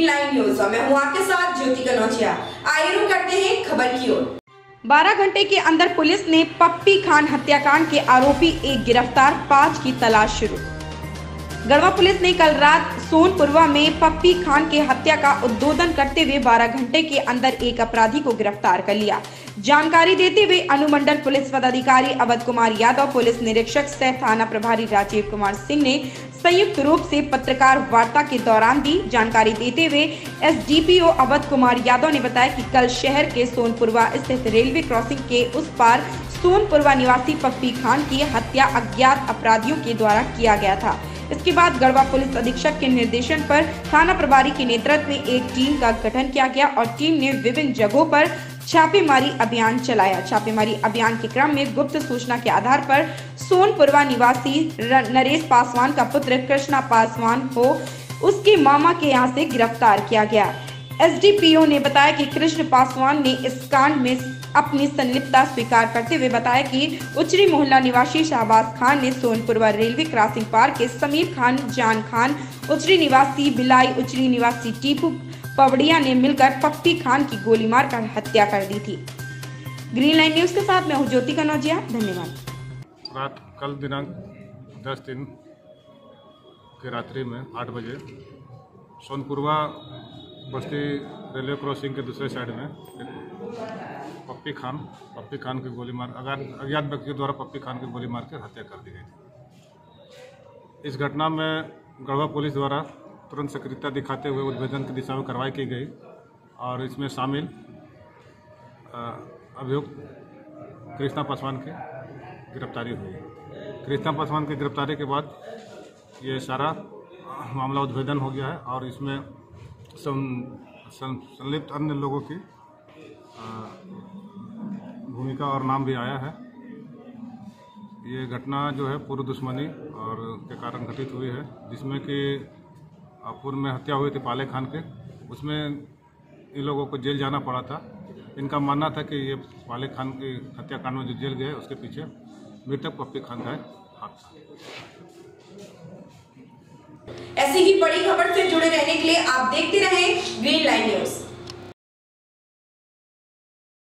भरोसा मैं हूँ आपके साथ ज्योति कनौजिया। आइए रुक करते हैं खबर की ओर। बारह घंटे के अंदर पुलिस ने पप्पी खान हत्याकांड के आरोपी एक गिरफ़्तार पाँच की तलाश शुरू। गढ़वा पुलिस ने कल रात सोनपुरवा में पप्पी खान के हत्या का उद्बोधन करते हुए 12 घंटे के अंदर एक अपराधी को गिरफ़्तार कर लिया। जानकारी देते हुए अनुमंडल पुलिस पदाधिकारी अवध कुमार यादव, पुलिस निरीक्षक सह थाना प्रभारी राजीव कुमार सिंह ने संयुक्त रूप से पत्रकार वार्ता के दौरान दी जानकारी देते हुए एसडीपीओ अवध कुमार यादव ने बताया कि कल शहर के सोनपुरवा स्थित रेलवे क्रॉसिंग के उस पार सोनपुरवा निवासी पप्पी खान की हत्या अज्ञात अपराधियों के द्वारा किया गया था। इसके बाद गढ़वा पुलिस अधीक्षक के निर्देशन पर थाना प्रभारी के नेतृत्व में एक टीम का गठन किया गया और टीम ने विभिन्न जगहों पर छापेमारी अभियान चलाया। छापेमारी अभियान के क्रम में गुप्त सूचना के आधार पर सोनपुरवा निवासी नरेश पासवान का पुत्र कृष्णा पासवान को उसके मामा के यहाँ से गिरफ़्तार किया गया। एसडीपीओ ने बताया कि कृष्ण पासवान ने इस कांड में अपनी संलिप्तता स्वीकार करते हुए बताया कि उचरी मोहल्ला निवासी शाहबाज खान ने सोनपुरवा रेलवे क्रॉसिंग पार के समीर खान, जान खान उचरी निवासी बिलाई उचरी निवासी टीपू पवड़िया ने मिलकर पप्पी खान की गोली मारकर हत्या कर दी थी। ग्रीन लाइन न्यूज़ के साथ मैं हूँ ज्योति कनौजिया, धन्यवाद। रात कल दिनांक दस दिन के रात्रि में आठ बजे सोनपुरवा बस्ती रेलवे क्रॉसिंग के दूसरे साइड में पप्पी खान पप्पी खान की गोली मार, अज्ञात व्यक्ति द्वारा पप्पी खान की गोली मार कर हत्या कर दी गई थी। इस घटना में गढ़वा पुलिस द्वारा तुरंत सक्रियता दिखाते हुए उद्भेदन की दिशा में कार्रवाई की गई और इसमें शामिल अभियुक्त कृष्णा पासवान की गिरफ्तारी हुई। कृष्णा पासवान की गिरफ्तारी के बाद ये सारा मामला उद्भेदन हो गया है और इसमें संलिप्त अन्य लोगों की भूमिका और नाम भी आया है। ये घटना जो है पूर्व दुश्मनी और के कारण घटित हुई है, जिसमें कि पूर्व में हत्या हुई थी पाले खान के, उसमें इन लोगों को जेल जाना पड़ा था। इनका मानना था कि ये पाले खान की हत्याकांड में जो जेल गए, उसके पीछे मृतक पप्पी खान का हाथ था। ऐसी ही बड़ी खबर से जुड़े रहने के लिए आप देखते रहें ग्रीन लाइन न्यूज़।